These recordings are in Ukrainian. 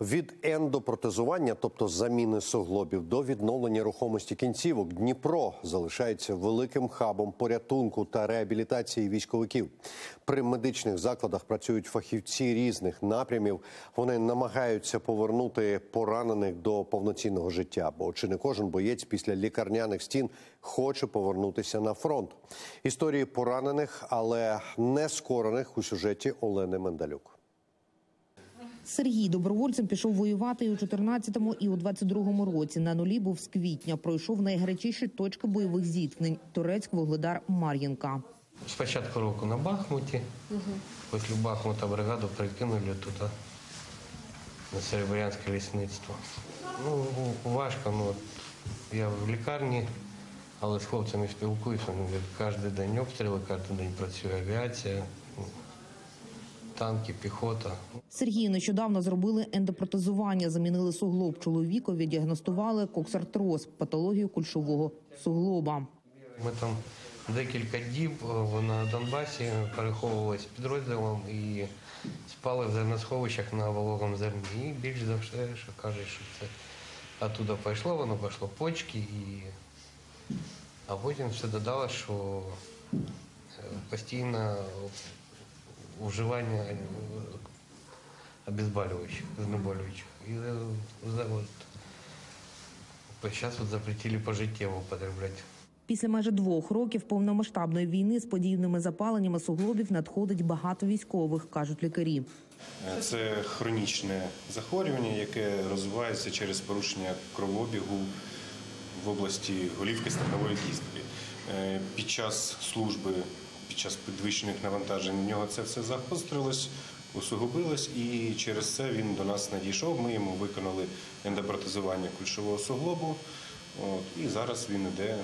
Від ендопротезування, тобто заміни суглобів, до відновлення рухомості кінцівок, Дніпро залишається великим хабом порятунку та реабілітації військовиків. При медичних закладах працюють фахівці різних напрямів. Вони намагаються повернути поранених до повноцінного життя, бо чи не кожен боєць після лікарняних стін хоче повернутися на фронт. Історії поранених, але не скорених у сюжеті Олени Мендалюк. Сергій добровольцем пішов воювати і у 14-му, і у 22-му році. На нулі був з квітня. Пройшов найгарячіші точки бойових зіткнень. Турецьк, Вугледар, Мар'їнка. З початку року на Бахмуті. Після Бахмута бригаду прикинули туди, на Серебрянське лісництво. Ну, важко, ну, я в лікарні, але з хлопцями спілкуюся. Ну, кожен день обстріли, кожен день працює авіація, ну, танки, піхота. Сергію нещодавно зробили ендопротезування, замінили суглоб чоловікові, діагностували коксартроз, патологію кульшового суглоба. Ми там декілька діб е, на Донбасі переховувалися підрозділом і спали в зерносховищах на вологому зерні. І більш за все, що кажуть, що це оттуда пішло, воно пішло почки, і... а потім все додало, що е, постійне вживання е, обезболюючих, знеболюючих. І е, за- от, зараз от запретили пожиттєво употреблять. Після майже двох років повномасштабної війни з подібними запаленнями суглобів надходить багато військових, кажуть лікарі. Це хронічне захворювання, яке розвивається через порушення кровообігу в області голівки стегнової кістки. Е, Під час служби, під час підвищених навантажень в нього це все загострилось, усугубилось, і через це він до нас надійшов. Ми йому виконали ендопротезування кульшового суглобу, от, і зараз він йде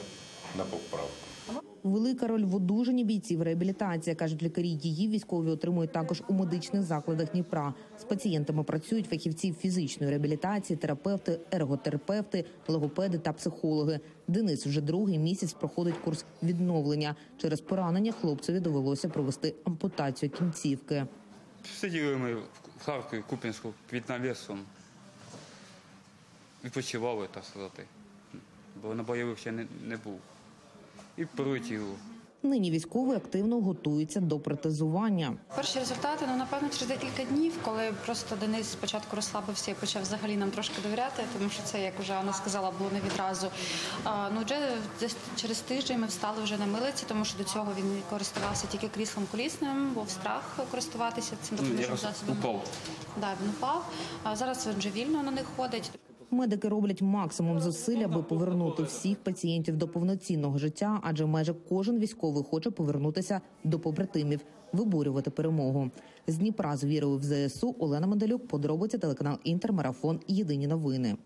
на поправку. Велика роль в одужанні бійців реабілітація, кажуть лікарі. Її військові отримують також у медичних закладах Дніпра. З пацієнтами працюють фахівці фізичної реабілітації, терапевти, ерготерапевти, логопеди та психологи. Денис вже другий місяць проходить курс відновлення. Через поранення хлопцеві довелося провести ампутацію кінцівки. Сиділи ми в Харкові, Куп'янську, під навісом. Відпочивали, так сказати. Бо на бойових ще не, не був. І прилетіло. Нині військовий активно готується до протезування. Перші результати, ну напевно, через декілька днів, коли просто Денис спочатку розслабився і почав взагалі нам трошки довіряти, тому що це, як вже Анна сказала, було не відразу. А, ну вже десь через тиждень ми встали вже на милиці, тому що до цього він користувався тільки кріслом колісним, був страх користуватися цим Ну, допоміжним засобом. упав. Да, він упав. А зараз він вже вільно на них ходить. Медики роблять максимум зусиль, аби повернути всіх пацієнтів до повноцінного життя, адже майже кожен військовий хоче повернутися до побратимів, виборювати перемогу. З Дніпра з вірою в ЗСУ Олена Медалюк, подробиці телеканал Інтермарафон. Єдині новини.